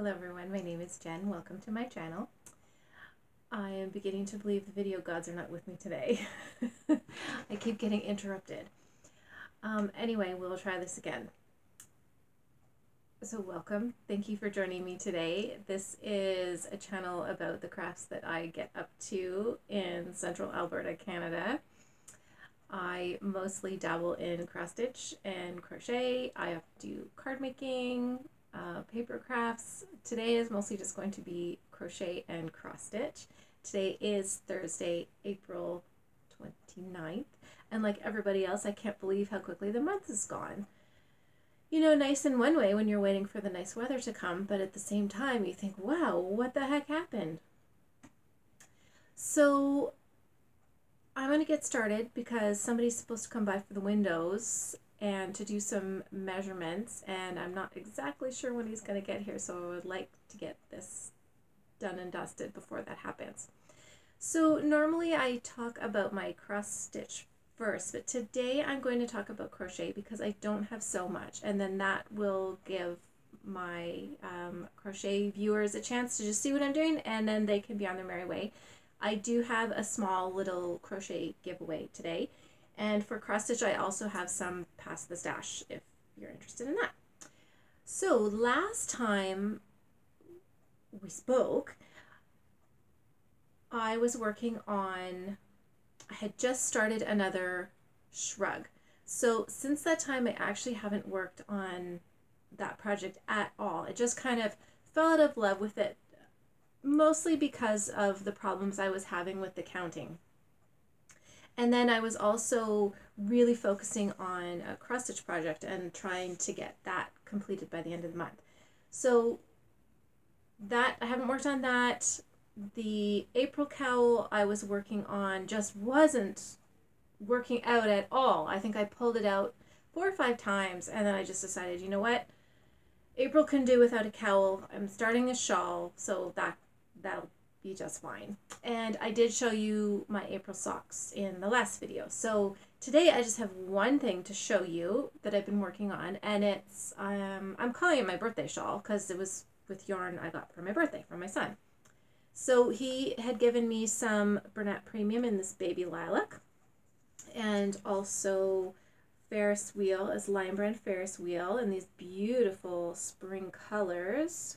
Hello everyone, my name is Jenn. Welcome to my channel. I am beginning to believe the video gods are not with me today. I keep getting interrupted. Um, anyway, we'll try this again. So welcome. Thank you for joining me today. This is a channel about the crafts that I get up to in central Alberta, Canada. I mostly dabble in cross stitch and crochet. I do card making, uh, paper crafts. Today is mostly just going to be crochet and cross stitch. Today is Thursday, April 29th. And like everybody else, I can't believe how quickly the month is gone. You know, nice in one way when you're waiting for the nice weather to come, but at the same time, you think, wow, what the heck happened? So I'm going to get started because somebody's supposed to come by for the windows and to do some measurements and I'm not exactly sure when he's going to get here so I would like to get this done and dusted before that happens. So normally I talk about my cross stitch first but today I'm going to talk about crochet because I don't have so much and then that will give my um, crochet viewers a chance to just see what I'm doing and then they can be on their merry way. I do have a small little crochet giveaway today and for cross stitch, I also have some past the stash if you're interested in that. So last time we spoke, I was working on, I had just started another shrug. So since that time, I actually haven't worked on that project at all. I just kind of fell out of love with it, mostly because of the problems I was having with the counting. And then I was also really focusing on a cross stitch project and trying to get that completed by the end of the month. So that I haven't worked on that. The April cowl I was working on just wasn't working out at all. I think I pulled it out four or five times and then I just decided, you know what? April can do without a cowl. I'm starting a shawl, so that that'll be just fine. And I did show you my April socks in the last video. So today I just have one thing to show you that I've been working on and it's, um, I'm calling it my birthday shawl because it was with yarn I got for my birthday from my son. So he had given me some Bernat Premium in this baby lilac and also Ferris wheel as Lion Brand Ferris wheel in these beautiful spring colors.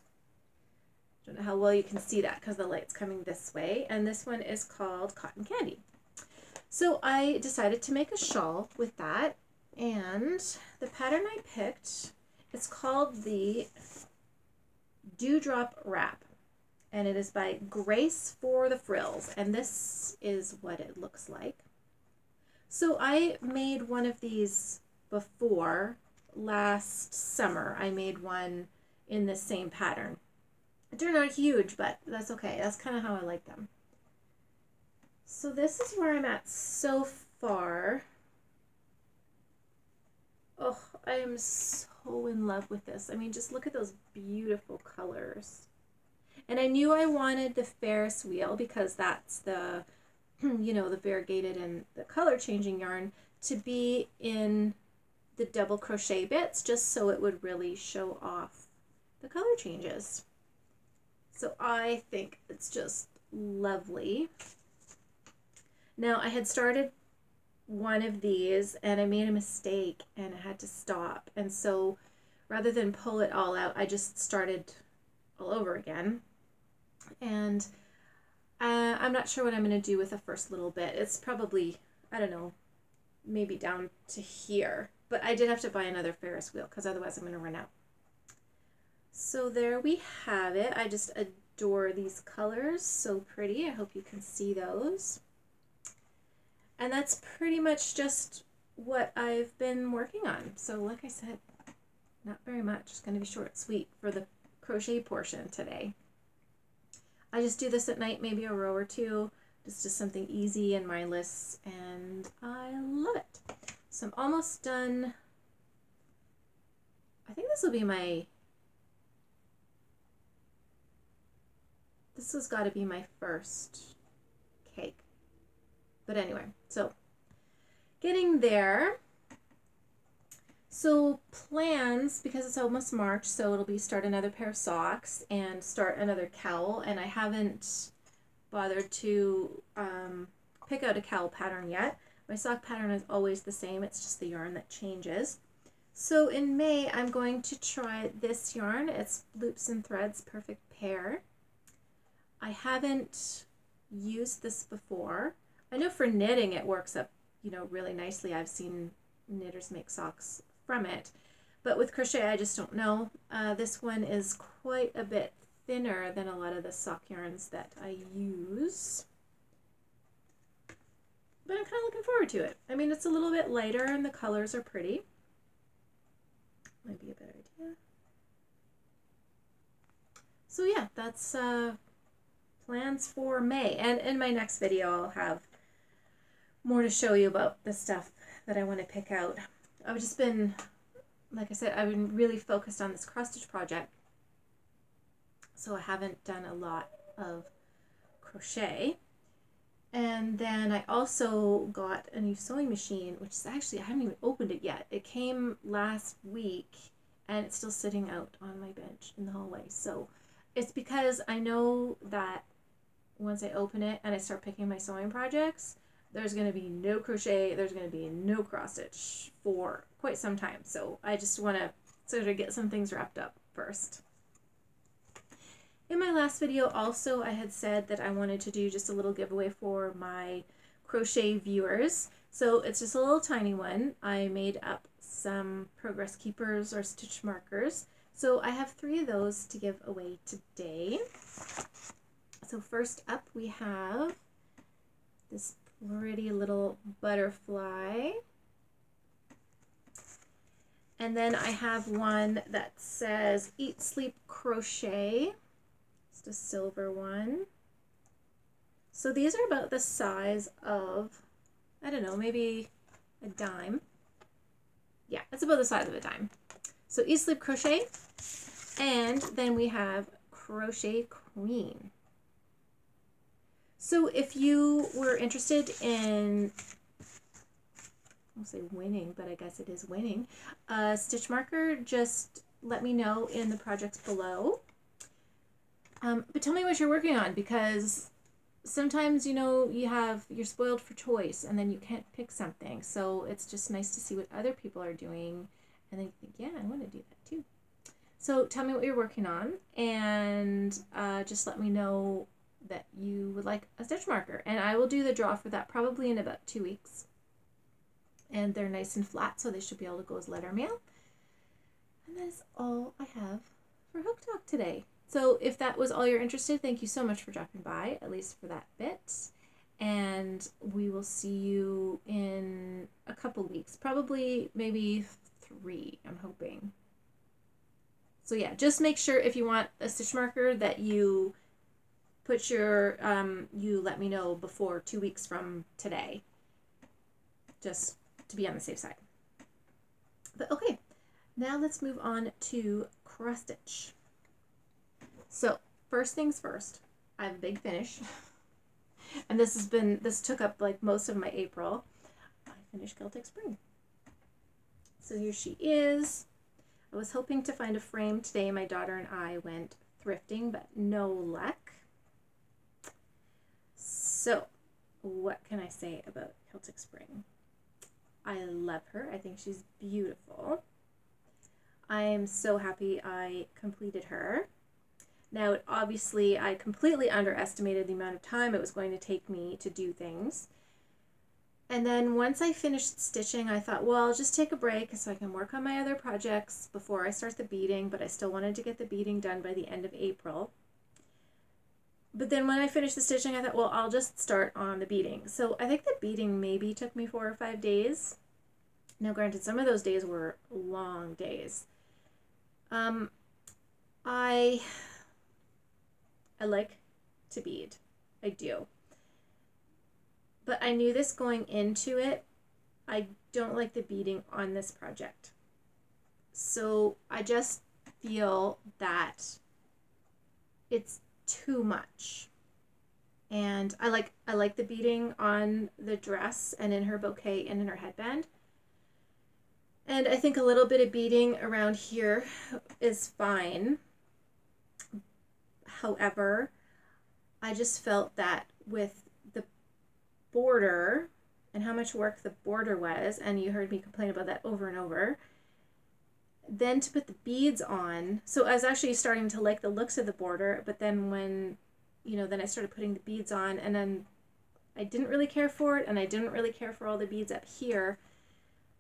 Don't know how well you can see that because the light's coming this way. And this one is called Cotton Candy. So I decided to make a shawl with that. And the pattern I picked, it's called the Dewdrop Wrap. And it is by Grace for the Frills. And this is what it looks like. So I made one of these before last summer. I made one in the same pattern. They're not huge, but that's okay. That's kind of how I like them. So this is where I'm at so far. Oh, I am so in love with this. I mean, just look at those beautiful colors. And I knew I wanted the Ferris wheel because that's the, you know, the variegated and the color changing yarn to be in the double crochet bits just so it would really show off the color changes. So I think it's just lovely. Now I had started one of these and I made a mistake and I had to stop. And so rather than pull it all out, I just started all over again. And uh, I'm not sure what I'm going to do with the first little bit. It's probably, I don't know, maybe down to here. But I did have to buy another Ferris wheel because otherwise I'm going to run out. So there we have it. I just adore these colors. So pretty. I hope you can see those. And that's pretty much just what I've been working on. So like I said, not very much. It's going to be short sweet for the crochet portion today. I just do this at night, maybe a row or two, just just something easy and mindless, and I love it. So I'm almost done. I think this will be my This has got to be my first cake. But anyway, so getting there. So plans, because it's almost March, so it'll be start another pair of socks and start another cowl. And I haven't bothered to um, pick out a cowl pattern yet. My sock pattern is always the same, it's just the yarn that changes. So in May, I'm going to try this yarn. It's Loops and Threads Perfect Pair. I haven't used this before. I know for knitting it works up, you know, really nicely. I've seen knitters make socks from it. But with crochet, I just don't know. Uh, this one is quite a bit thinner than a lot of the sock yarns that I use. But I'm kind of looking forward to it. I mean, it's a little bit lighter and the colors are pretty. Might be a better idea. So yeah, that's uh, plans for May. And in my next video, I'll have more to show you about the stuff that I want to pick out. I've just been, like I said, I've been really focused on this cross stitch project. So I haven't done a lot of crochet. And then I also got a new sewing machine, which is actually, I haven't even opened it yet. It came last week and it's still sitting out on my bench in the hallway. So it's because I know that once I open it and I start picking my sewing projects, there's going to be no crochet, there's going to be no cross stitch for quite some time. So I just want to sort of get some things wrapped up first. In my last video also I had said that I wanted to do just a little giveaway for my crochet viewers. So it's just a little tiny one. I made up some progress keepers or stitch markers. So I have three of those to give away today. So first up we have this pretty little butterfly. And then I have one that says Eat, Sleep, Crochet. It's a silver one. So these are about the size of, I don't know, maybe a dime. Yeah, it's about the size of a dime. So Eat, Sleep, Crochet. And then we have Crochet Queen. So if you were interested in, I'll say winning, but I guess it is winning, a stitch marker, just let me know in the projects below. Um, but tell me what you're working on because sometimes, you know, you have, you're spoiled for choice and then you can't pick something. So it's just nice to see what other people are doing and then you think, yeah, I want to do that too. So tell me what you're working on and uh, just let me know that you would like a stitch marker. And I will do the draw for that probably in about two weeks. And they're nice and flat, so they should be able to go as letter mail. And that is all I have for Hook Talk today. So if that was all you're interested, thank you so much for dropping by, at least for that bit. And we will see you in a couple weeks, probably maybe three, I'm hoping. So yeah, just make sure if you want a stitch marker that you put your um, you let me know before two weeks from today. Just to be on the safe side. But okay. Now let's move on to cross stitch so first things first I have a big finish. And this has been this took up like most of my April. I finished Celtic Spring. So here she is. I was hoping to find a frame. Today my daughter and I went thrifting but no luck so, what can I say about Celtic Spring? I love her. I think she's beautiful. I am so happy I completed her. Now, obviously, I completely underestimated the amount of time it was going to take me to do things. And then once I finished stitching, I thought, well, I'll just take a break so I can work on my other projects before I start the beading, but I still wanted to get the beading done by the end of April. But then when I finished the stitching, I thought, well, I'll just start on the beading. So I think the beading maybe took me four or five days. Now, granted, some of those days were long days. Um, I, I like to bead. I do. But I knew this going into it. I don't like the beading on this project. So I just feel that it's too much. And I like I like the beading on the dress and in her bouquet and in her headband. And I think a little bit of beading around here is fine. However, I just felt that with the border and how much work the border was, and you heard me complain about that over and over, then to put the beads on, so I was actually starting to like the looks of the border, but then when, you know, then I started putting the beads on, and then I didn't really care for it, and I didn't really care for all the beads up here.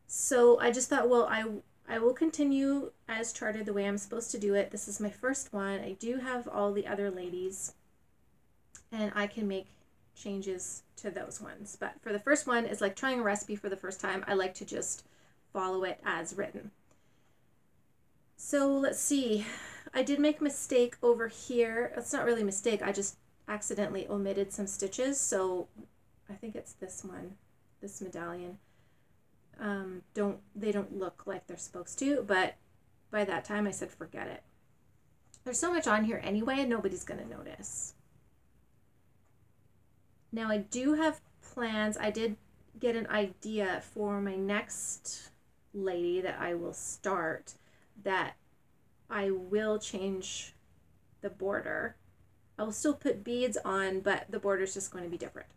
So I just thought, well, I I will continue as charted the way I'm supposed to do it. This is my first one. I do have all the other ladies and I can make changes to those ones. But for the first one, it's like trying a recipe for the first time. I like to just follow it as written. So let's see. I did make a mistake over here. It's not really a mistake. I just accidentally omitted some stitches. So I think it's this one, this medallion um, don't they don't look like they're supposed to but by that time i said forget it there's so much on here anyway and nobody's going to notice now i do have plans i did get an idea for my next lady that i will start that i will change the border i will still put beads on but the border is just going to be different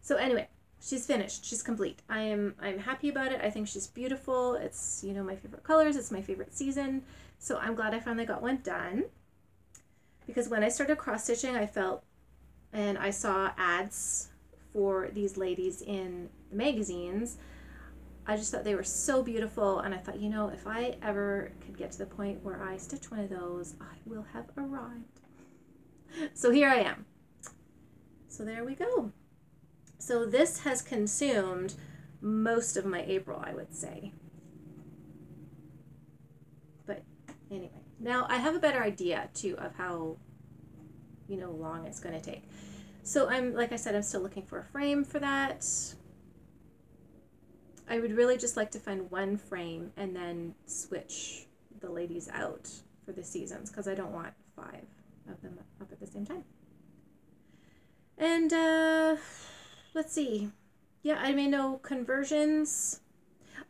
so anyway she's finished. She's complete. I am I'm happy about it. I think she's beautiful. It's, you know, my favorite colors. It's my favorite season. So I'm glad I finally got one done. Because when I started cross stitching, I felt and I saw ads for these ladies in the magazines. I just thought they were so beautiful and I thought, you know, if I ever could get to the point where I stitch one of those, I will have arrived. So here I am. So there we go. So this has consumed most of my April, I would say. But anyway, now I have a better idea too of how, you know, long it's going to take. So I'm, like I said, I'm still looking for a frame for that. I would really just like to find one frame and then switch the ladies out for the seasons because I don't want five of them up at the same time. And, uh, let's see. Yeah, I may know conversions.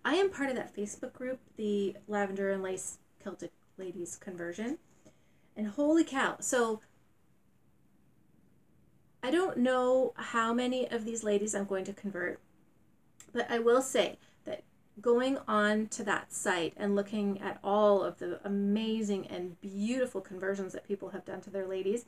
I am part of that Facebook group, the Lavender and Lace Celtic Ladies Conversion. And holy cow. So I don't know how many of these ladies I'm going to convert, but I will say that going on to that site and looking at all of the amazing and beautiful conversions that people have done to their ladies,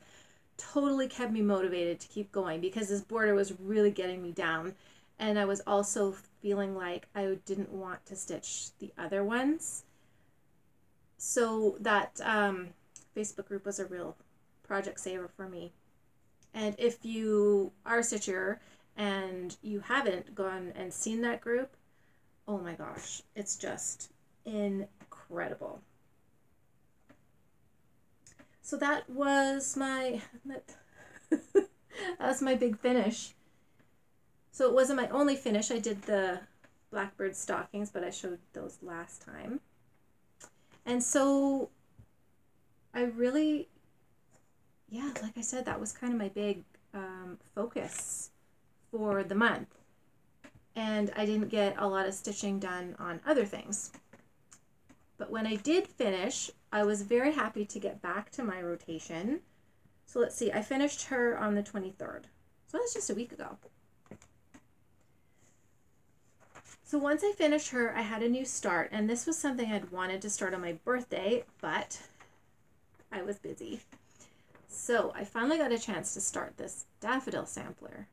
totally kept me motivated to keep going because this border was really getting me down. And I was also feeling like I didn't want to stitch the other ones. So that um, Facebook group was a real project saver for me. And if you are a stitcher and you haven't gone and seen that group, oh my gosh, it's just incredible. So that was my that, that was my big finish. So it wasn't my only finish. I did the blackbird stockings, but I showed those last time. And so I really, yeah, like I said, that was kind of my big um, focus for the month. And I didn't get a lot of stitching done on other things. But when I did finish, I was very happy to get back to my rotation. So let's see, I finished her on the 23rd. So that's just a week ago. So once I finished her, I had a new start, and this was something I'd wanted to start on my birthday, but I was busy. So I finally got a chance to start this daffodil sampler.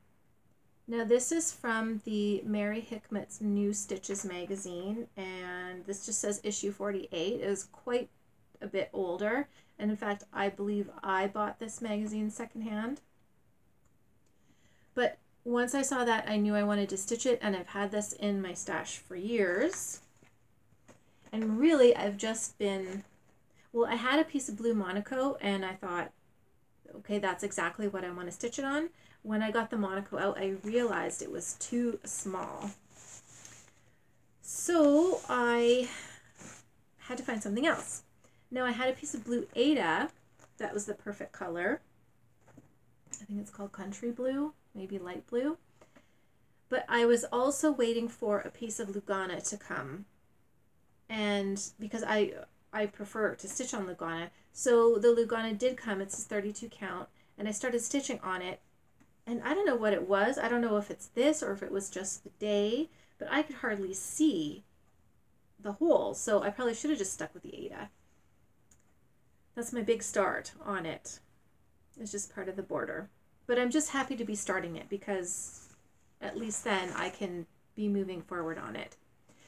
Now this is from the Mary Hickmott's New Stitches magazine, and this just says issue 48. It is quite a bit older, and in fact, I believe I bought this magazine secondhand. But once I saw that, I knew I wanted to stitch it, and I've had this in my stash for years. And really, I've just been, well, I had a piece of blue Monaco, and I thought, okay, that's exactly what I want to stitch it on when I got the Monaco out, I realized it was too small. So I had to find something else. Now I had a piece of blue Aida that was the perfect color. I think it's called country blue, maybe light blue. But I was also waiting for a piece of Lugana to come. and because I I prefer to stitch on Lugana. So the Lugana did come. It's a 32 count, and I started stitching on it. And I don't know what it was. I don't know if it's this or if it was just the day, but I could hardly see the hole. So I probably should have just stuck with the Aida. That's my big start on it. It's just part of the border. But I'm just happy to be starting it because at least then I can be moving forward on it.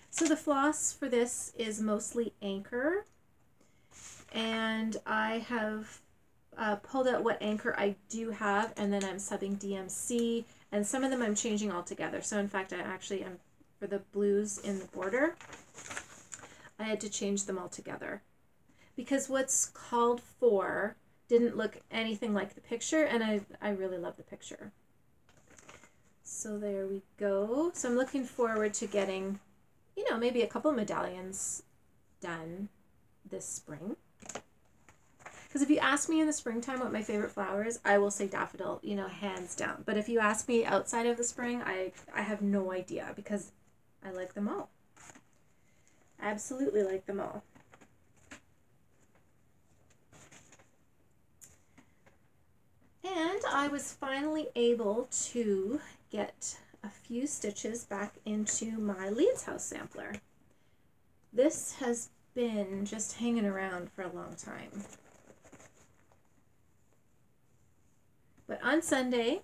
So the floss for this is mostly Anchor. And I have uh, pulled out what Anchor I do have and then I'm subbing DMC and some of them I'm changing altogether. So in fact I actually am for the blues in the border I had to change them all together because what's called for didn't look anything like the picture and I, I really love the picture. So there we go. So I'm looking forward to getting, you know, maybe a couple medallions done this spring. Because if you ask me in the springtime what my favorite flower is, I will say daffodil, you know, hands down. But if you ask me outside of the spring, I, I have no idea because I like them all. Absolutely like them all. And I was finally able to get a few stitches back into my Leeds House sampler. This has been just hanging around for a long time. On Sunday,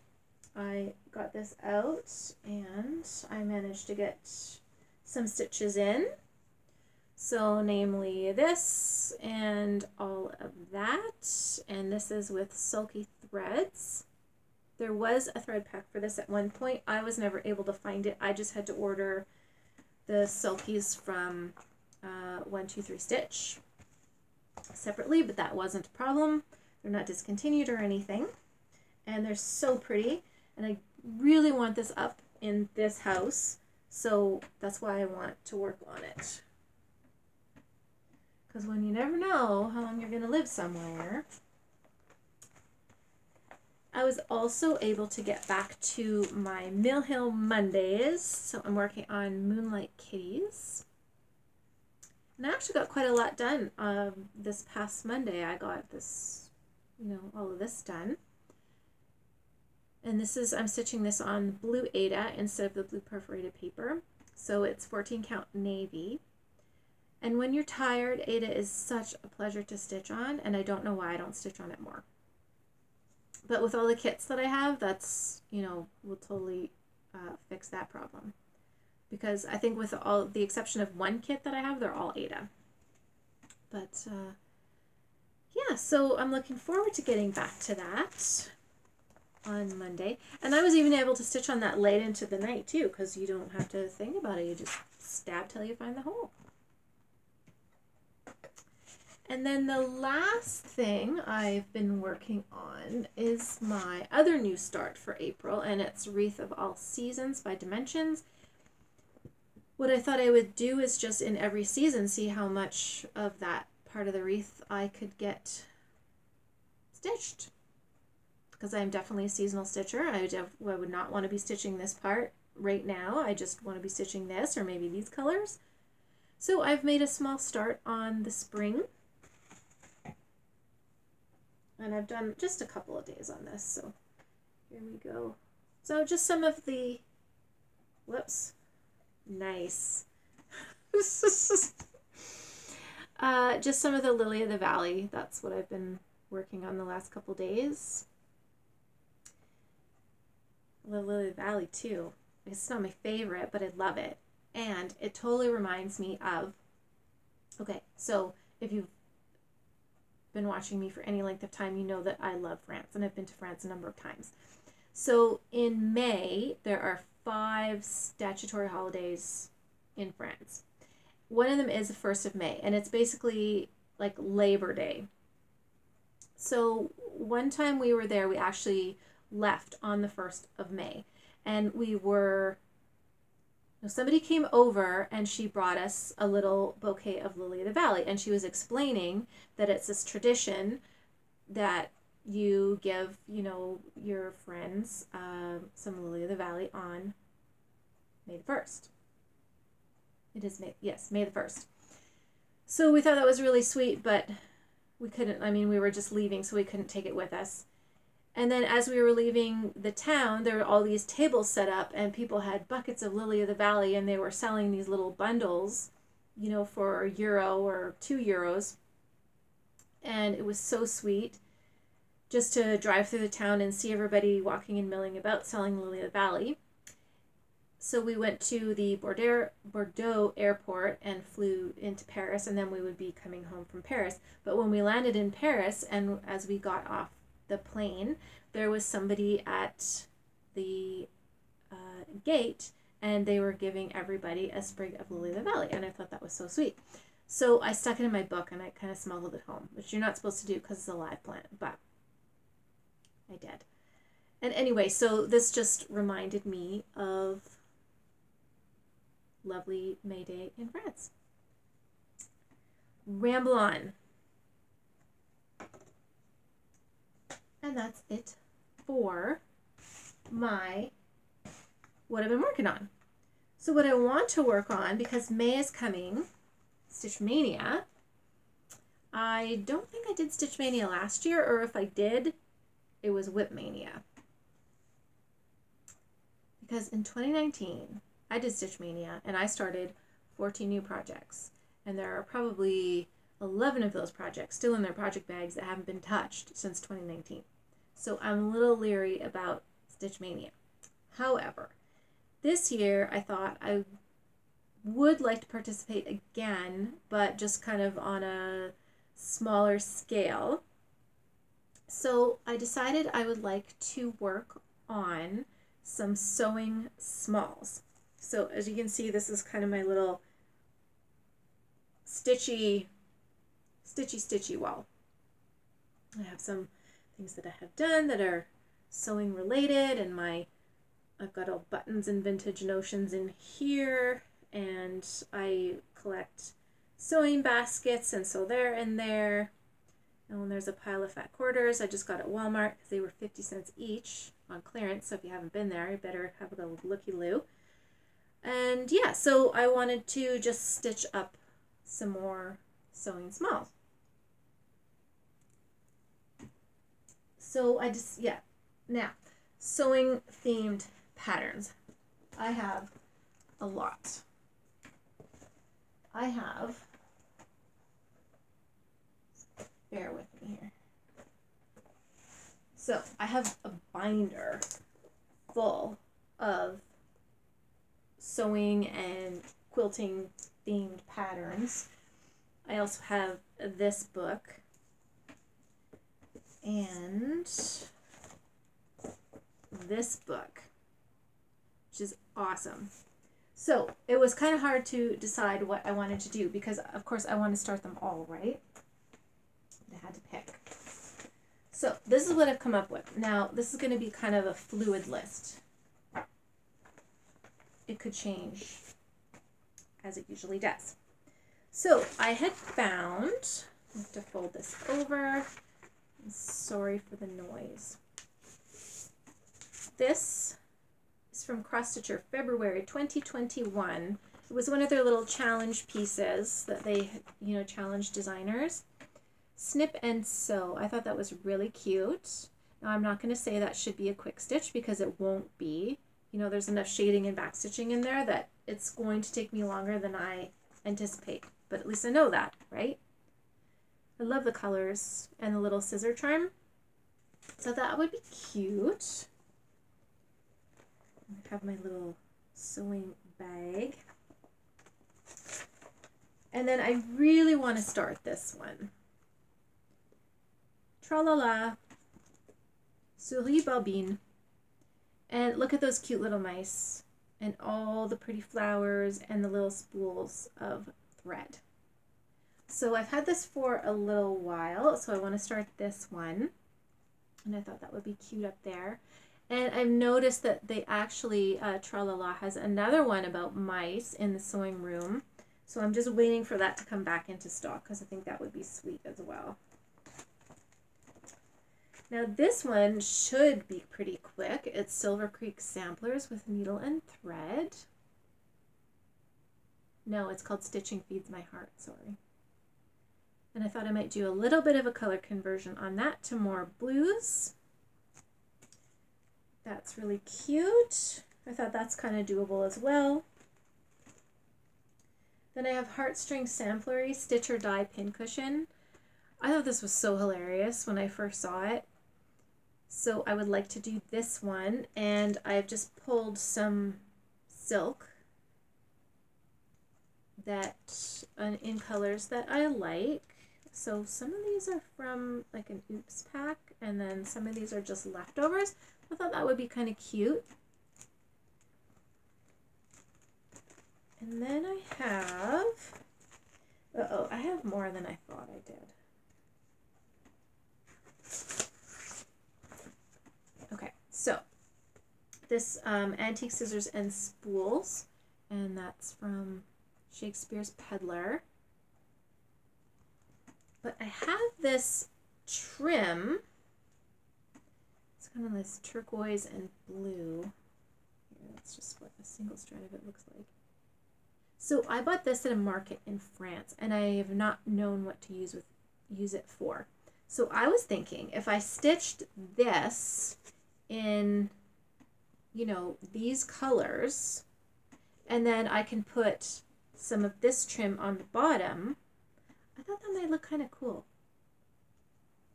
I got this out and I managed to get some stitches in. So namely this and all of that. And this is with Sulky Threads. There was a thread pack for this at one point. I was never able to find it. I just had to order the Sulkies from uh, 123 Stitch separately, but that wasn't a problem. They're not discontinued or anything. And they're so pretty. And I really want this up in this house. So that's why I want to work on it. Because when you never know how long you're going to live somewhere. I was also able to get back to my Mill Hill Mondays. So I'm working on Moonlit Kitties. And I actually got quite a lot done um, this past Monday. I got this, you know, all of this done. And this is, I'm stitching this on blue Aida instead of the blue perforated paper. So it's 14 count navy. And when you're tired, Aida is such a pleasure to stitch on, and I don't know why I don't stitch on it more. But with all the kits that I have, that's, you know, will totally uh, fix that problem. Because I think with all the exception of one kit that I have, they're all Aida. But uh, yeah, so I'm looking forward to getting back to that on Monday. And I was even able to stitch on that late into the night too, because you don't have to think about it. You just stab till you find the hole. And then the last thing I've been working on is my other new start for April, and it's Wreath of All Seasons by Dimensions. What I thought I would do is just in every season see how much of that part of the wreath I could get stitched. Because I'm definitely a seasonal stitcher. I, I would not want to be stitching this part right now. I just want to be stitching this or maybe these colors. So I've made a small start on the spring and I've done just a couple of days on this, so here we go. So just some of the, whoops, nice. uh, just some of the Lily of the Valley. That's what I've been working on the last couple days. The Lily Valley too. It's not my favorite, but I love it. And it totally reminds me of, okay, so if you've been watching me for any length of time, you know that I love France, and I've been to France a number of times. So in May, there are five statutory holidays in France. One of them is the 1st of May, and it's basically like Labor Day. So one time we were there, we actually left on the 1st of May, and we were somebody came over and she brought us a little bouquet of lily of the valley. And she was explaining that it's this tradition that you give you know your friends uh, some lily of the valley on may the 1st it is may yes may the 1st So we thought that was really sweet, but we couldn't, I mean, we were just leaving, so we couldn't take it with us. And then as we were leaving the town, there were all these tables set up, and people had buckets of lily of the valley, and they were selling these little bundles, you know, for a euro or two euros. And it was so sweet just to drive through the town and see everybody walking and milling about selling lily of the valley. So we went to the Bordeaux, airport and flew into Paris, and then we would be coming home from Paris. But when we landed in Paris, and as we got off the plane, there was somebody at the uh, gate, and they were giving everybody a sprig of lily of the valley, and I thought that was so sweet. So I stuck it in my book, and I kind of smuggled it home, which you're not supposed to do because it's a live plant, but I did. And anyway, so this just reminded me of lovely May Day in France. Ramble on. And that's it for my what I've been working on. So what I want to work on, because May is coming, Stitch Maynia, I don't think I did Stitch Maynia last year, or if I did, it was Whip Mania. Because in 2019, I did Stitch Maynia and I started 14 new projects. And there are probably 11 of those projects still in their project bags that haven't been touched since 2019. So I'm a little leery about Stitch Maynia. However, this year I thought I would like to participate again, but just kind of on a smaller scale. So I decided I would like to work on some sewing smalls. So as you can see, this is kind of my little stitchy, stitchy, stitchy wall. I have some things that I have done that are sewing related and my, I've got all buttons and vintage notions in here and I collect sewing baskets and so they're in there. And there's a pile of fat quarters I just got at Walmart because they were 50 cents each on clearance. So if you haven't been there, you better have a looky-loo. And yeah, so I wanted to just stitch up some more sewing smalls. So I just, yeah. Now, sewing themed patterns. I have a lot. I have, bear with me here. So I have a binder full of sewing and quilting themed patterns. I also have this book and this book, which is awesome. So it was kind of hard to decide what I wanted to do because, of course, I want to start them all, right? I had to pick. So this is what I've come up with. Now, this is going to be kind of a fluid list it could change as it usually does. So I had found, I have to fold this over. Sorry for the noise. This is from Cross Stitcher, February 2021. It was one of their little challenge pieces that they, you know, challenged designers. Snip and sew. I thought that was really cute. Now I'm not going to say that should be a quick stitch because it won't be you know, there's enough shading and back stitching in there that it's going to take me longer than I anticipate. But at least I know that, right? I love the colors and the little scissor charm. So that would be cute. I have my little sewing bag. And then I really want to start this one. Tra-la-la. Souris Bobine. And look at those cute little mice and all the pretty flowers and the little spools of thread. So I've had this for a little while, so I want to start this one. And I thought that would be cute up there. And I've noticed that they actually, uh, Tralala has another one about mice in the sewing room. So I'm just waiting for that to come back into stock because I think that would be sweet as well. Now this one should be pretty quick. It's Silver Creek Samplers with needle and thread. No, it's called Stitching Feeds My Heart, sorry. And I thought I might do a little bit of a color conversion on that to more blues. That's really cute. I thought that's kind of doable as well. Then I have Heartstring Samplery Stitch or Die Pincushion. I thought this was so hilarious when I first saw it. So I would like to do this one and I've just pulled some silk that uh, in colors that I like. So some of these are from like an oops pack and then some of these are just leftovers. I thought that would be kind of cute. And then I have, uh oh, I have more than I thought I did. Okay, so this um, Antique Scissors and Spools, and that's from Shakespeare's Peddler. But I have this trim. It's kind of this turquoise and blue. Here, that's just what a single strand of it looks like. So I bought this at a market in France, and I have not known what to use with use it for. So I was thinking if I stitched this in, you know, these colors, and then I can put some of this trim on the bottom, I thought that might look kind of cool.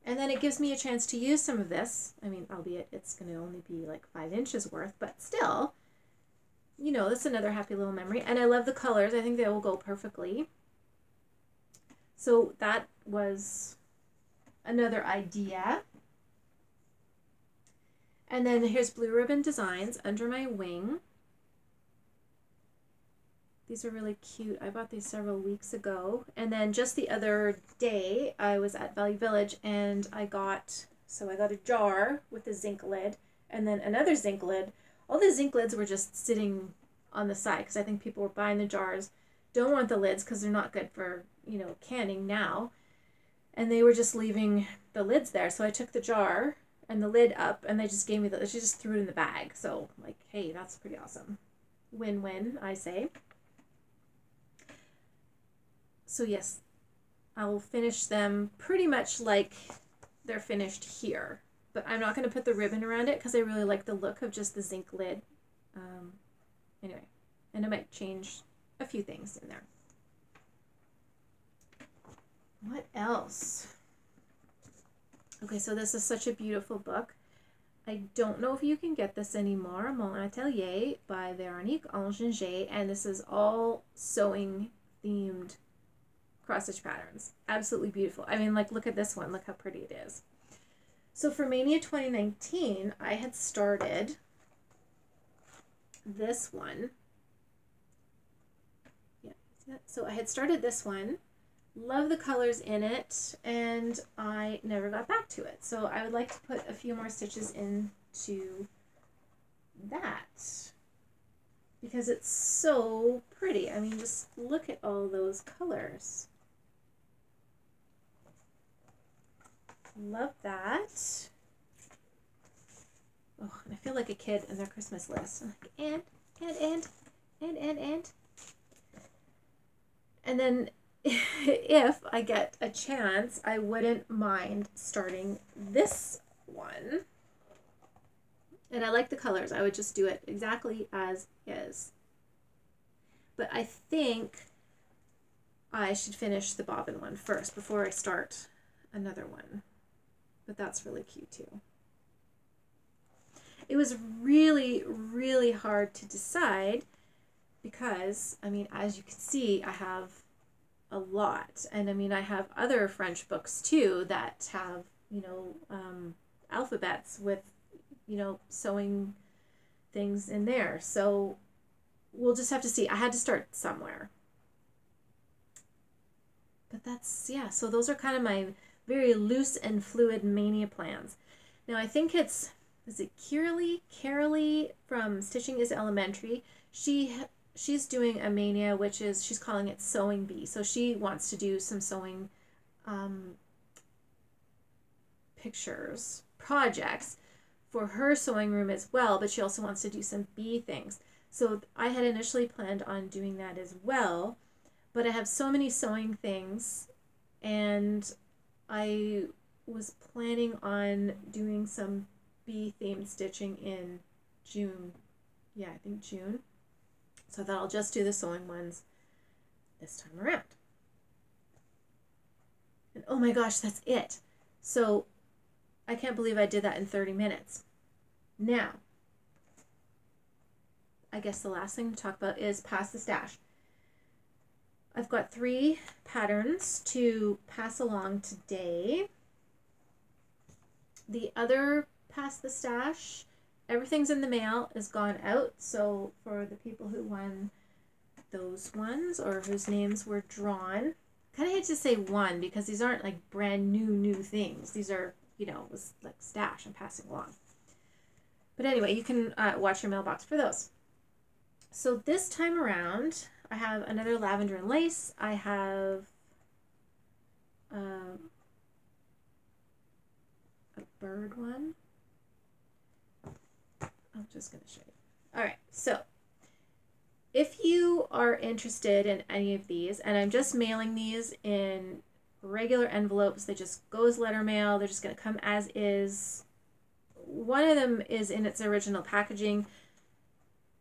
And then it gives me a chance to use some of this. I mean, albeit it's going to only be like five inches worth, but still, you know, that's another happy little memory. And I love the colors. I think they will go perfectly. So that was another idea. And then here's Blue Ribbon Designs Under My Wing. These are really cute. I bought these several weeks ago. And then just the other day, I was at Value Village and I got, so I got a jar with a zinc lid and then another zinc lid. All the zinc lids were just sitting on the side because I think people were buying the jars, don't want the lids because they're not good for, you know, canning now and they were just leaving the lids there. So I took the jar and the lid up, and they just gave me the. She just threw it in the bag. So like, hey, that's pretty awesome. Win-win, I say. So yes, I will finish them pretty much like they're finished here. But I'm not going to put the ribbon around it because I really like the look of just the zinc lid. Um, anyway, and I might change a few things in there. What else? Okay, so this is such a beautiful book. I don't know if you can get this anymore. Mon Atelier by Veronique Enginger, and this is all sewing themed cross stitch patterns. Absolutely beautiful. I mean, like, look at this one. Look how pretty it is. So for Maynia 2019, I had started this one. Yeah, so I had started this one love the colors in it and I never got back to it. So I would like to put a few more stitches into that because it's so pretty. I mean, just look at all those colors. Love that. Oh, and I feel like a kid in their Christmas list. Like, and, and, and, and, and, and. And then if I get a chance, I wouldn't mind starting this one. And I like the colors. I would just do it exactly as is. But I think I should finish the bobbin one first before I start another one. But that's really cute too. It was really, really hard to decide because, I mean, as you can see, I have a lot. And I mean, I have other French books too that have, you know, um, alphabets with, you know, sewing things in there. So we'll just have to see. I had to start somewhere. But that's, yeah, so those are kind of my very loose and fluid mania plans. Now, I think it's, is it Kiralee? Carolee from Stitching is Elementary. She she's doing a mania which is she's calling it Sewing Bee. So she wants to do some sewing um, pictures, projects for her sewing room as well, but she also wants to do some bee things. So I had initially planned on doing that as well, but I have so many sewing things and I was planning on doing some bee themed stitching in June. Yeah, I think June. So I thought I'll just do the sewing ones this time around. And oh my gosh, that's it. So I can't believe I did that in 30 minutes. Now, I guess the last thing to talk about is pass the stash. I've got three patterns to pass along today. The other pass the stash, everything's in the mail, is gone out. So for the people who won those ones or whose names were drawn, kind of hate to say one because these aren't like brand new, new things. These are, you know, was like stash I'm passing along. But anyway, you can uh, watch your mailbox for those. So this time around, I have another lavender and lace. I have um, a bird one. I'm just going to show you. All right, so if you are interested in any of these, and I'm just mailing these in regular envelopes, they just go as letter mail. They're just going to come as is. One of them is in its original packaging.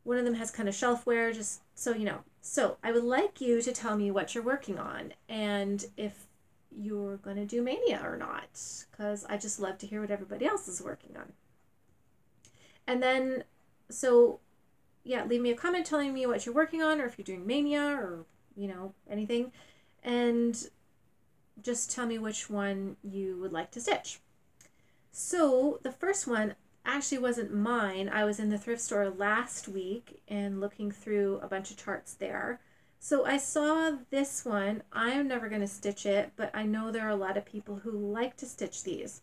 One of them has kind of shelfware, just so you know. So I would like you to tell me what you're working on and if you're going to do Maynia or not, because I just love to hear what everybody else is working on. And then, so yeah, leave me a comment telling me what you're working on or if you're doing Maynia or, you know, anything. And just tell me which one you would like to stitch. So the first one, actually wasn't mine. I was in the thrift store last week and looking through a bunch of charts there. So I saw this one. I'm never going to stitch it, but I know there are a lot of people who like to stitch these.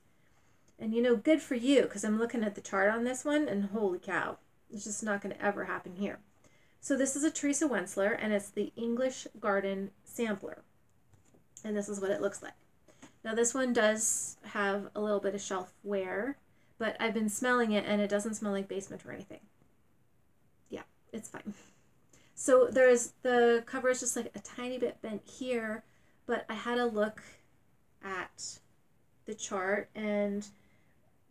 And you know, good for you, because I'm looking at the chart on this one, and holy cow, it's just not going to ever happen here. So this is a Teresa Wentzler, and it's the English Garden Sampler. And this is what it looks like. Now this one does have a little bit of shelf wear, but I've been smelling it and it doesn't smell like basement or anything. Yeah, it's fine. So there's the cover is just like a tiny bit bent here, but I had a look at the chart and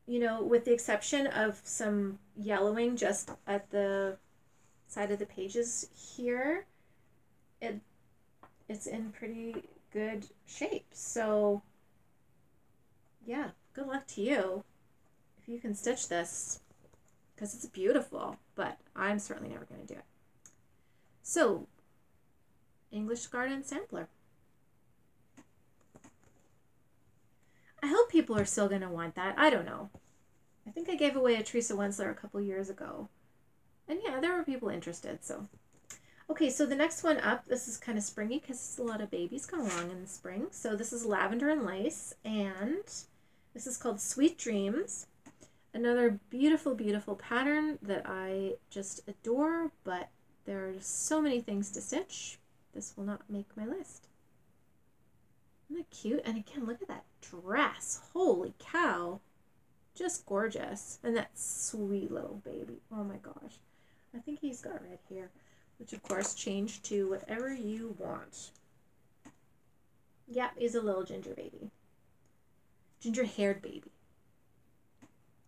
you know, with the exception of some yellowing just at the side of the pages here, it it's in pretty good shape. So yeah, good luck to you if you can stitch this, because it's beautiful, but I'm certainly never going to do it. So, English Garden Sampler. I hope people are still going to want that. I don't know. I think I gave away a Teresa Wentzler a couple years ago. And yeah, there were people interested, so. Okay, so the next one up, this is kind of springy because a lot of babies come along in the spring. So this is Lavender and Lace, and this is called Sweet Dreams. Another beautiful, beautiful pattern that I just adore, but there are so many things to stitch. This will not make my list. Isn't that cute? And again, look at that dress. Holy cow. Just gorgeous. And that sweet little baby. Oh my gosh. I think he's got red hair, which of course change to whatever you want. Yep, he's a little ginger baby. Ginger haired baby.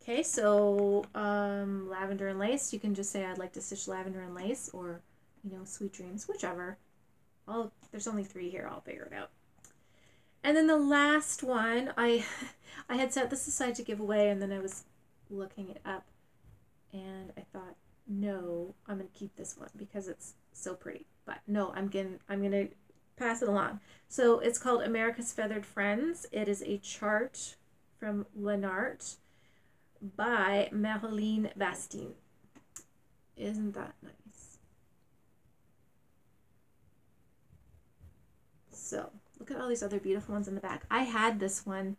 Okay, so um, lavender and lace. You can just say I'd like to stitch lavender and lace or, you know, sweet dreams, whichever. I'll, there's only three here. I'll figure it out. And then the last one, I, I had set this aside to give away, and then I was looking it up, and I thought, no, I'm gonna keep this one because it's so pretty. But no, I'm gonna I'm gonna pass it along. So it's called America's Feathered Friends. It is a chart from Lenart by Marilyn Bastien. Isn't that nice? So, look at all these other beautiful ones in the back. I had this one.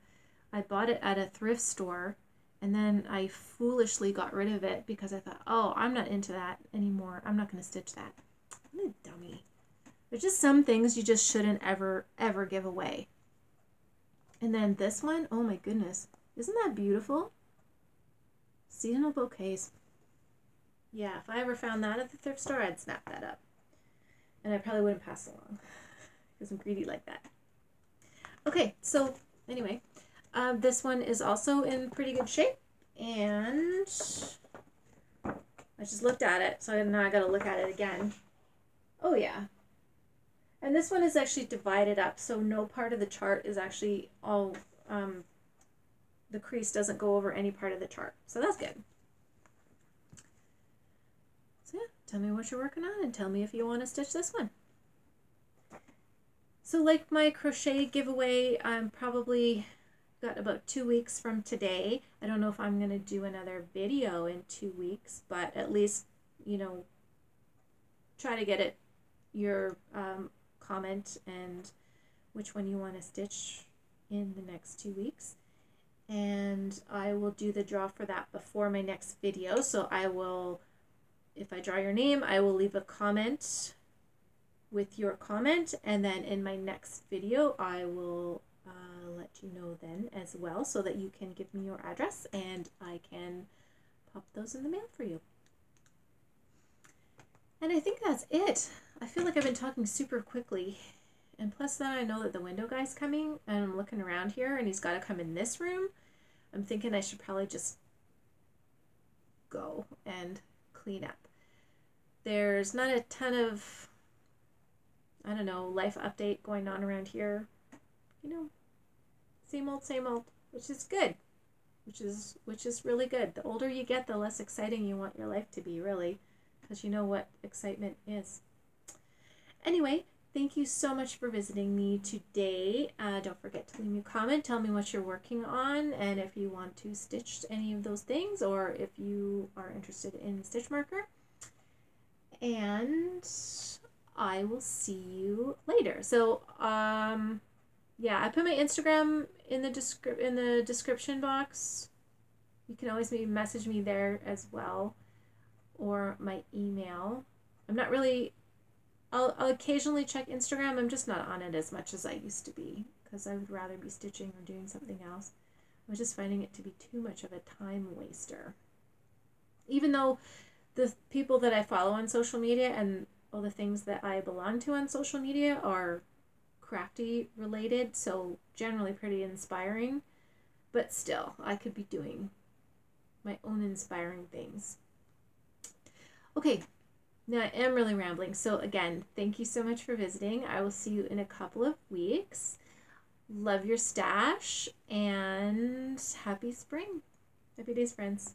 I bought it at a thrift store and then I foolishly got rid of it because I thought, oh, I'm not into that anymore. I'm not going to stitch that. I'm a dummy. There's just some things you just shouldn't ever, ever give away. And then this one, oh my goodness. Isn't that beautiful? Seasonal bouquets. Yeah, if I ever found that at the thrift store, I'd snap that up. And I probably wouldn't pass along because I'm greedy like that. Okay, so anyway, um, this one is also in pretty good shape, and I just looked at it, so now I gotta look at it again. Oh yeah. And this one is actually divided up, so no part of the chart is actually all, um, the crease doesn't go over any part of the chart. So that's good. So yeah, tell me what you're working on and tell me if you want to stitch this one. So like my crochet giveaway, I'm probably got about two weeks from today. I don't know if I'm going to do another video in two weeks, but at least, you know, try to get it, your um, comment and which one you want to stitch in the next two weeks. And I will do the draw for that before my next video. So I will, if I draw your name, I will leave a comment with your comment. And then in my next video, I will uh, let you know then as well so that you can give me your address and I can pop those in the mail for you. And I think that's it. I feel like I've been talking super quickly. And plus then I know that the window guy's coming and I'm looking around here and he's got to come in this room. I'm thinking I should probably just go and clean up. There's not a ton of, I don't know, life update going on around here. You know, same old, same old, which is good. Which is which is really good. The older you get, the less exciting you want your life to be, really, because you know what excitement is. Anyway, thank you so much for visiting me today. Uh, don't forget to leave me a comment. Tell me what you're working on and if you want to stitch any of those things or if you are interested in stitch marker. And I will see you later. So, um, yeah, I put my Instagram in the descrip- in the description box. You can always message me there as well, or my email. I'm not really. I'll, I'll occasionally check Instagram. I'm just not on it as much as I used to be because I would rather be stitching or doing something else. I was just finding it to be too much of a time waster. Even though the people that I follow on social media and all the things that I belong to on social media are crafty related, so generally pretty inspiring. But still, I could be doing my own inspiring things. Okay, now I am really rambling. So again, thank you so much for visiting. I will see you in a couple of weeks. Love your stash and happy spring. Happy days, friends.